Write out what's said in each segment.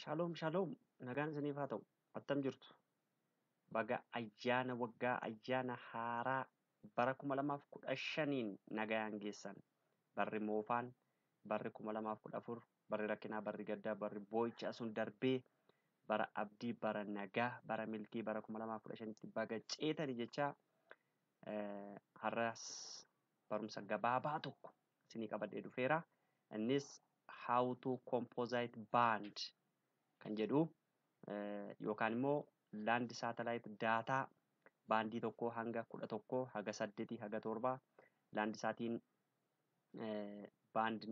Shaloom shaloom nagaan isiniif haa ta'u. Attam jirtu. Baga ayyaana waggaa ayyaana haaraa bara kuma lamaaf kudha shaniin nagayaan geessan. Barri moofaan barri kuma lamaaf kudha afur barri rakkinaa barri gaddaa barri boo'icha sun darbee bara abdii bara nagaa bara milkii bara kuma lamaaf kudha shanitti baga ceetani jecha har'as barumsa gabaabaa tokko isinii qabadhee dhufeera. Innis how to composite band kan jedhu yookaan immoo laandi saatalaayit daataa baandii tokkoo hanga kudha tokkoo haga saddeetii haga torbaa laandi saatiin baand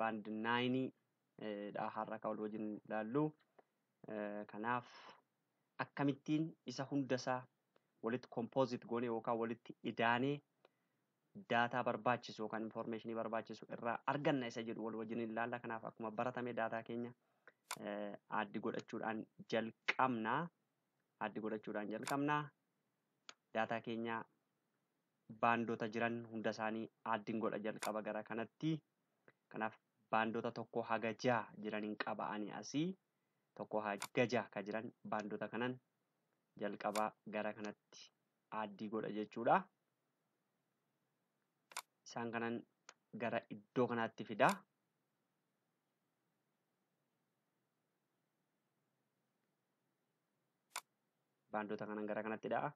baand naayinii dha har'a kan wal wajjin ilaallu. Kanaaf akkamittiin isa hundasaa walitti kompoozit goone yookaan walitti idaanee daataa barbaachisu yookaan infoormeeshinii barbaachisu irraa arganna isa jedhu wal wajjin ilaalla. Kanaaf akkuma baratame daataa keenya addi godhachuudhaan jalqabnaa addi godhachuudhaan jalqabnaa daataa keenya baandota jiran hunda isaanii addiin godha jalqaba gara kanatti kanaaf baandota tokko haga jaha jiraniin qaba'anii asii tokko haga jaha ka jiran baandota kanan jalqaba gara kanatti addii godha jechuudha isaan kanan gara iddoo kanaatti fida baandota kanan gara kanatti dha'a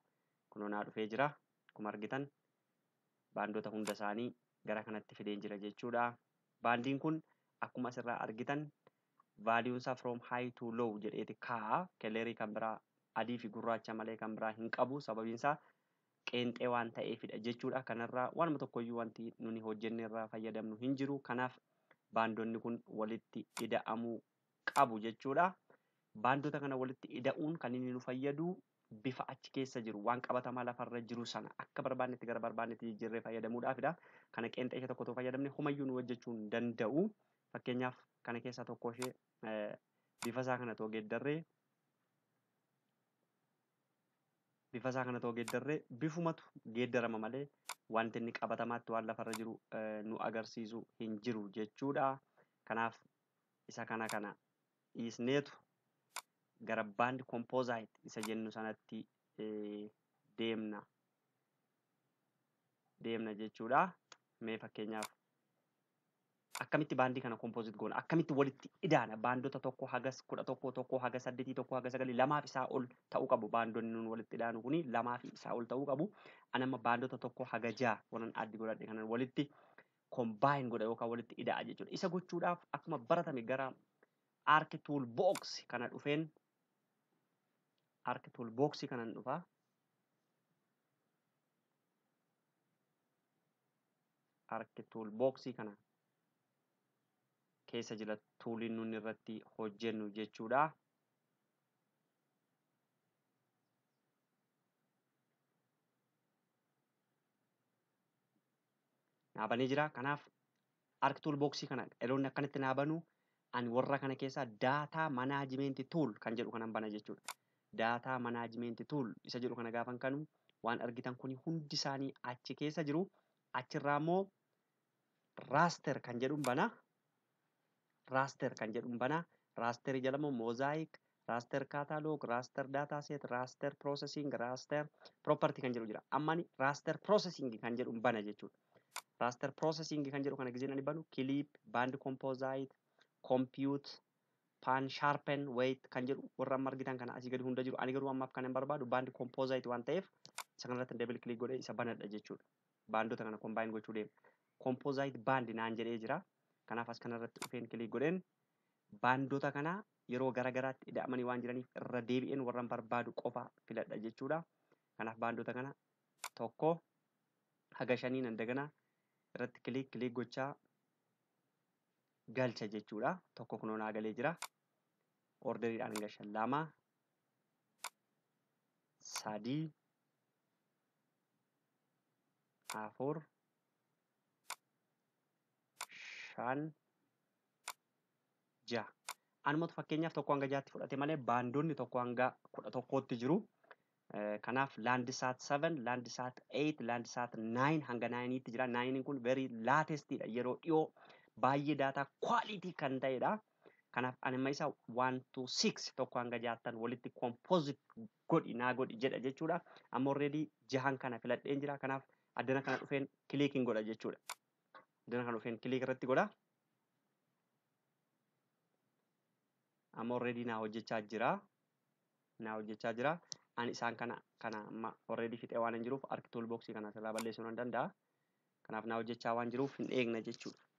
kunoonaa dhufee jira. Akkuma argitan baandota hunda isaanii gara kanatti fideen jira jechuudha. Baandiin kun akkuma asirraa argitan vaaliyuunsaa from high to low jedheeti kaa'a. Keleerii kan biraa adii fi gurraacha malee kan biraa hin qabu. Sababiinsaa qeenxee waan ta'eefidha jechuudha. Kanarraa waanuma tokkoyyuu wanti nuni hojjenne irraa fayyadamnu hin jiru. Kanaaf baandonni kun walitti ida'amuu qabu jechuudha. Baandota kana walitti ida'uun kan inni nu fayyadu bifa achi keessa jiru waan qabatamaa lafarra jiru sana akka barbaannetti gara barbaannetti jijjiirree fayyadamuudhaafidha kana qeenxee ishee tokko fayyadamne humayyuu nu hojjechuu hin danda'u. Fakkeenyaaf kana keessaa tokko ishee bifa isaa kana too geeddarree bifa isaa kana too geeddarree bifumatu geeddarama malee wanti inni qabatamaatti waan lafarra jiru nu agarsiisu hin jiru jechuudha. Kanaaf isa kana kana dhiisneetu gara baandi kompoozayit isa jennu sanatti deemna. Deemna jechuudha. Mee fakkeenyaaf akkamitti baandii kana kompoozit goona? Akkamitti walitti idaana? Baandota tokko haga kudha tokko tokko haga saddeetii tokko haga sagalii lamaaf isaa ol ta'uu qabu. Baandonni nun walitti idaanu kuni lamaaf isaa ol ta'uu qabu. Anamma baandota tokko haga jaha wanan addi godhadhe kanan walitti kombaayin godha yookaan walitti ida'a jechuudha. Isa gochuudhaaf akkuma baratame gara arki tuul books kana dhufeen arki tuul booksii kanan dhufa arki tuul booksii kana keessa jira tuuliin nun irratti hojjennu jechuudha. Naabanii jira. Kanaaf arki tuul booksii kana dhaloonni akkanitti naabanu ani warra kana keessaa daataa manaajimeenti tuul kan jedhu kanan bana jechuudha. Daataa manaajimeenti tuul isa jedhu kana gaafan kanu waan argitan kuni hundi isaanii achi keessa jiru. Achirraa immoo raaster kan jedhuun bana. raaster kan jedhuun bana raasterii jala immoo moozaayik raaster kaataaloog raaster daataa seet raaster piroosesiing raaster piroopartii kan jedhu jira ammani raaster piroosesiing kan jedhuun bana jechuudha raaster piroosesiing kan jedhu kana gizeen ani banu kiliip baandi kompoozayit kompiyuut paan shaarpen wayit kan jedhu warra amma argitan kana asii gadi hunda jiru ani garuu ammaaf kan hin barbaadu baandi kompoozayit waan ta'eef isa kanarratti deebil kilik godhee isa banadha jechuudha baandota kana kombaayin gochuu deema kompoozayit baandi naan jedhee jira kanaaf as kanarratti dhufeen kilik godheen baandota kana yeroo garagaraatti ida'amanii waan jiraniif irra deebi'een warran barbaadu qofa filadha jechuudha. Kanaaf baandota kana tokko haga shanii dandagana irratti kilik kilik gochaa galcha jechuudha. Tokko kunoo naa galee jira. Orderiidhaan gashan lama sadii. Afur shan. Jaha anumatu fakkeenyaaf tokko hanga jaatti fudhate malee baandonni tokko hanga kudha tokkootti jiru. Kanaaf laandisaat 7 laandisaat 8 laandisaat 9 hanga 9tti jira. 9 kun very laatestiidha yeroo dhiyoo baay'ee daataa kwaalitii kan ta'edha Kanaaf ani amma isaa one to six tokko hanga jaattan walitti composite godhi naa godhi jedha jechuudha. Amma already jahan kana filadheen jira. Kanaaf addana kana dhufeen kiliikiin godha jechuudha. Addana kana dhufeen kiliik irratti godha. Amma already naa hojjechaa jira. Naa hojjechaa jira. Ani isaan kana kana amma already fixee waan hin jiruuf arki toolboksii kana asirraa balleessuu nan danda'a. Kanaaf naa hojjechaa waan jiruuf hin eegna jechuudha.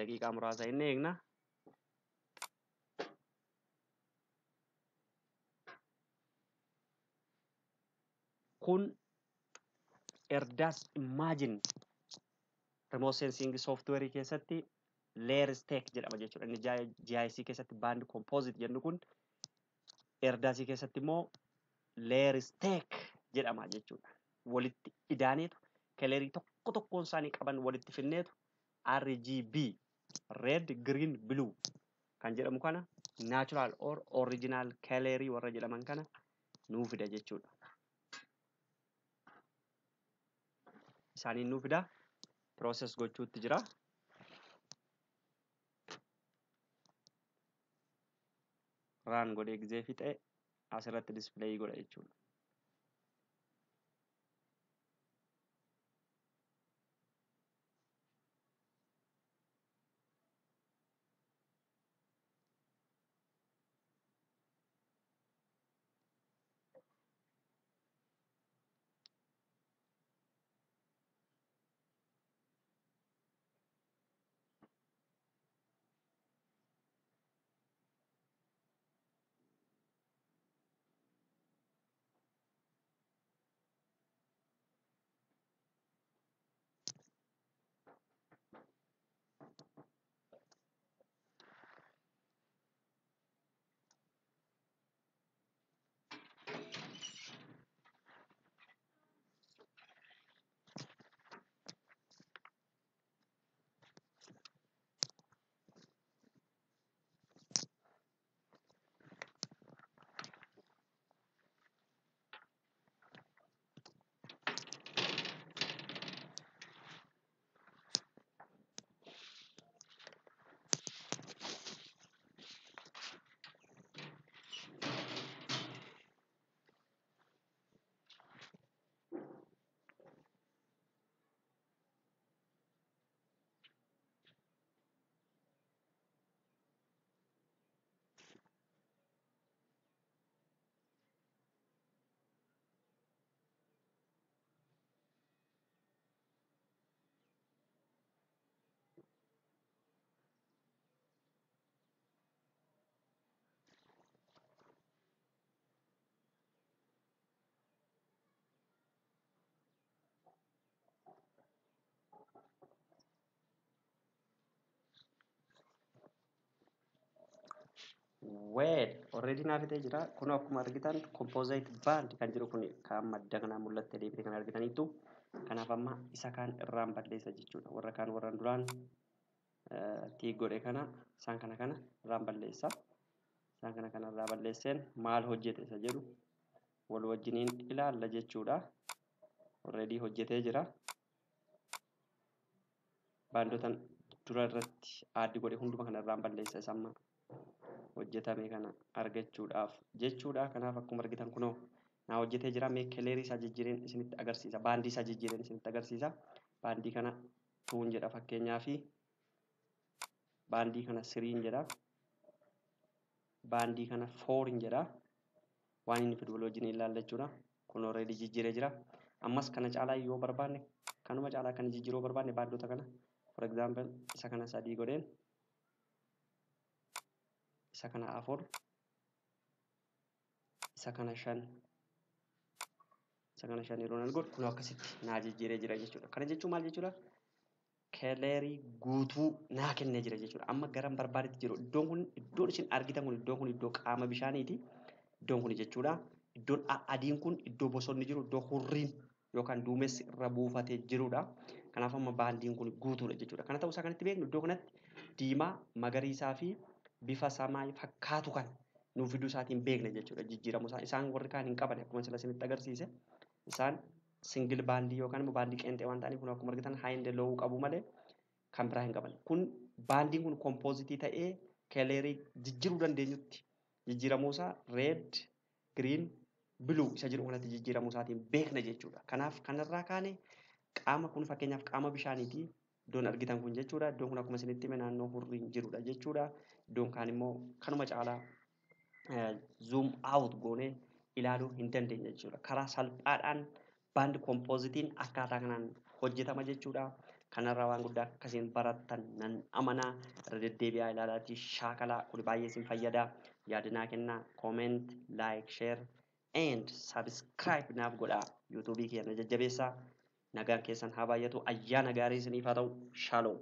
Daqiiqaa muraasa inni eegna. Kun erdaas imagine remote sensing software keessatti layer stack jedhama jechuudha. Inni GIS keessatti band composite jennu kun erdaasii keessatti immoo layer stack jedhama jechuudha. Walitti idaaneetu kaleerii tokko tokkoon isaanii qaban walitti finneetu RGB red green blue kan jedhamu kana natural or original colorii warra jedhaman kana nuu fida jechuudha. Isaaniin nuu fida process gochuutti jira. Raan godhee gizee fixee asirratti display godha jechuudha. Weel already naaf ta'ee jira. Kun akkuma argitan composite band kan jedhu kun kan madda kanaa mul'attee deebite kan argitaniittu. Kanaaf amma isa kaan irraan balleessa jechuudha. Warra kaan warraan duraan tiik godhe kana isaan kana kana irraan balleessa. Isaan kana kana irraa balleesseen maal hojjete isa jedhu wal wajjiniin ilaalla jechuudha. Already hojjetee jira. Baandotan dura irratti aaddi godhe hunduma kana irraan balleessa isa amma hojjetame kana argachuudhaaf jechuudha. Kanaaf akkuma argitan kunoo naa hojjetee jira. Mee keleerii isaa jijjiireen isinitti agarsiisa. Baandii isaa jijjiireen isinitti agarsiisa. Baandii kana tuun jedha fakkeenyaaf. Baandii kana siriin jedha. Baandii kana fooriin jedha. Waan inni fidu wal wajjin ilaalla jechuudha. Kun already jijjiiree jira. Ammas kana caalaa yoo barbaanne kanuma caalaa kan jijjiiruu barbaanne baandota kana for example isa kana sadii godheen isa kana afur isa kana shan isa kana shan yeroo nan godhu kun akkasitti naa jijjiiree jira jechuudha. Kana jechuun maal jechuudha? Keleerii guutuu naa kennee jira jechuudha. Amma garan barbaadetti jiru. Iddoon kun iddoon isin argitan kun iddoon kun iddoo qaama bishaaniiti. Iddoon kun jechuudha. Iddoon adiin kun iddoo bosonni jiru iddoo hurriin yookaan duumessi irra buufatee jirudha. Kanaaf amma baandiin kun guutuudha jechuudha. Kana ta'uu isaa kanatti beeknu iddoo kanatti diimaa, magariisaa fi bifa samaa fakkaatu kan nuuf fiduu isaatiin beekna jechuudha. Jijjiiramu isaa isaan warri kaan hin qaban akkuma sila isinitti agarsiise. Isaan singil baandii yookaan immoo baandii qeenxee waan ta'aniif kun akkuma argitan haayinde loowuu qabu malee kan biraa hin qaban. Kun baandiin kun kompozitii ta'ee keleerii jijjiiruu dandeenyutti jijjiiramuusaa reed giriin biluu isa jedhu kanatti jijjiiramuu isaatiin beekna jechuudha. Kanaaf kanarraa kaane qaama kun fakkeenyaaf qaama bishaaniiti. Iddoon argitan kun jechuudha. Iddoon kun akkuma isinitti hime naannoo hurriin jirudha jechuudha. Iddoon kaan immoo kanuma caalaa zoom out goonee ilaaluu hin dandeenya jechuudha. Karaa salphaadhaan baandi kompozitiin akkaataa kanaan hojjetama jechuudha. Kanarraa waan guddaa akkasiin barattan nan amanaa irra deddeebi'aa ilaalaatii shaakalaa kun baay'ee isin fayyada. Yaadinaa kennaa comment, like, share and subscribe naaf godhaa. Yuutuubii keenya jajjabeessaa. Nagaan keessan haa baay'atu. Ayyaana gaarii isiniif haa ta'u. Shalom.